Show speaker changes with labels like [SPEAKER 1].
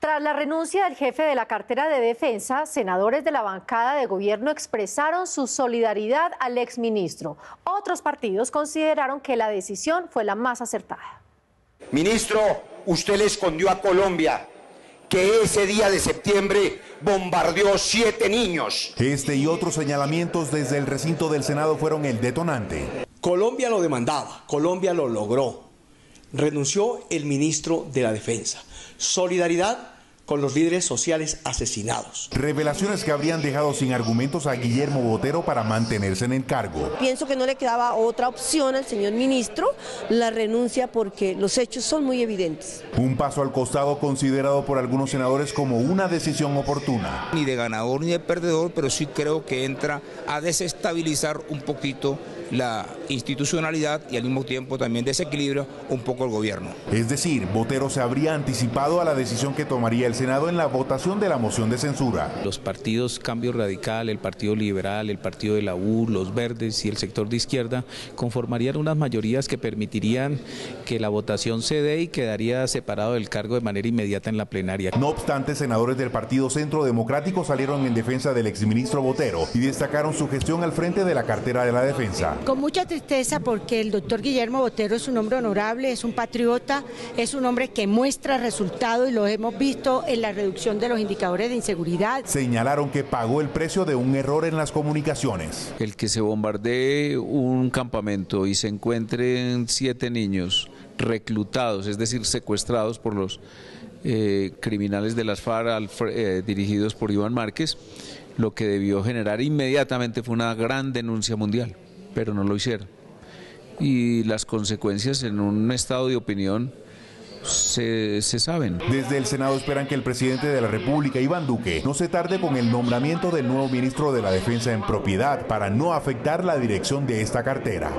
[SPEAKER 1] Tras la renuncia del jefe de la cartera de defensa, senadores de la bancada de gobierno expresaron su solidaridad al exministro. Otros partidos consideraron que la decisión fue la más acertada.
[SPEAKER 2] Ministro, usted le escondió a Colombia que ese día de septiembre bombardeó siete niños.
[SPEAKER 3] Este y otros señalamientos desde el recinto del Senado fueron el detonante.
[SPEAKER 4] Colombia lo demandaba, Colombia lo logró. Renunció el ministro de la Defensa. Solidaridad con los líderes sociales asesinados.
[SPEAKER 3] Revelaciones que habrían dejado sin argumentos a Guillermo Botero para mantenerse en el cargo.
[SPEAKER 5] Pienso que no le quedaba otra opción al señor ministro, la renuncia porque los hechos son muy evidentes.
[SPEAKER 3] Un paso al costado considerado por algunos senadores como una decisión oportuna.
[SPEAKER 6] Ni de ganador ni de perdedor, pero sí creo que entra a desestabilizar un poquito la institucionalidad y al mismo tiempo también desequilibra un poco el gobierno.
[SPEAKER 3] Es decir, Botero se habría anticipado a la decisión que tomaría el Senado en la votación de la moción de censura.
[SPEAKER 7] Los partidos Cambio Radical, el Partido Liberal, el Partido de la U, los Verdes y el sector de izquierda conformarían unas mayorías que permitirían que la votación se dé y quedaría separado del cargo de manera inmediata en la plenaria.
[SPEAKER 3] No obstante, senadores del Partido Centro Democrático salieron en defensa del exministro Botero y destacaron su gestión al frente de la cartera de la defensa.
[SPEAKER 8] Con mucha tristeza porque el doctor Guillermo Botero es un hombre honorable, es un patriota, es un hombre que muestra resultados y lo hemos visto en la reducción de los indicadores de inseguridad.
[SPEAKER 3] Señalaron que pagó el precio de un error en las comunicaciones.
[SPEAKER 7] El que se bombardee un campamento y se encuentren siete niños reclutados, es decir, secuestrados por los eh, criminales de las FARC eh, dirigidos por Iván Márquez, lo que debió generar inmediatamente fue una gran denuncia mundial, pero no lo hicieron. Y las consecuencias en un estado de opinión se, saben.
[SPEAKER 3] Desde el Senado esperan que el presidente de la República, Iván Duque, no se tarde con el nombramiento del nuevo ministro de la Defensa en propiedad para no afectar la dirección de esta cartera.